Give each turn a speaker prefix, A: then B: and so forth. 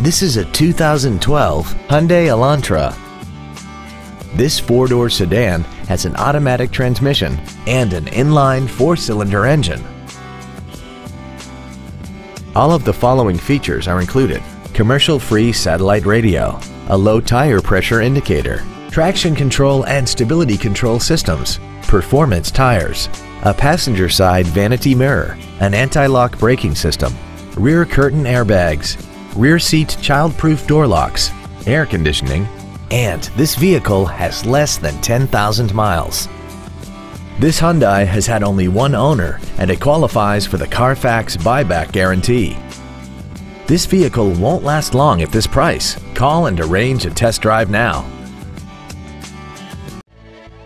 A: This is a 2012 Hyundai Elantra. This four-door sedan has an automatic transmission and an inline four-cylinder engine. All of the following features are included. Commercial-free satellite radio, a low tire pressure indicator, traction control and stability control systems, performance tires, a passenger side vanity mirror, an anti-lock braking system, rear curtain airbags, rear seat child-proof door locks, air conditioning, and this vehicle has less than 10,000 miles. This Hyundai has had only one owner and it qualifies for the Carfax buyback guarantee. This vehicle won't last long at this price. Call and arrange a test drive now.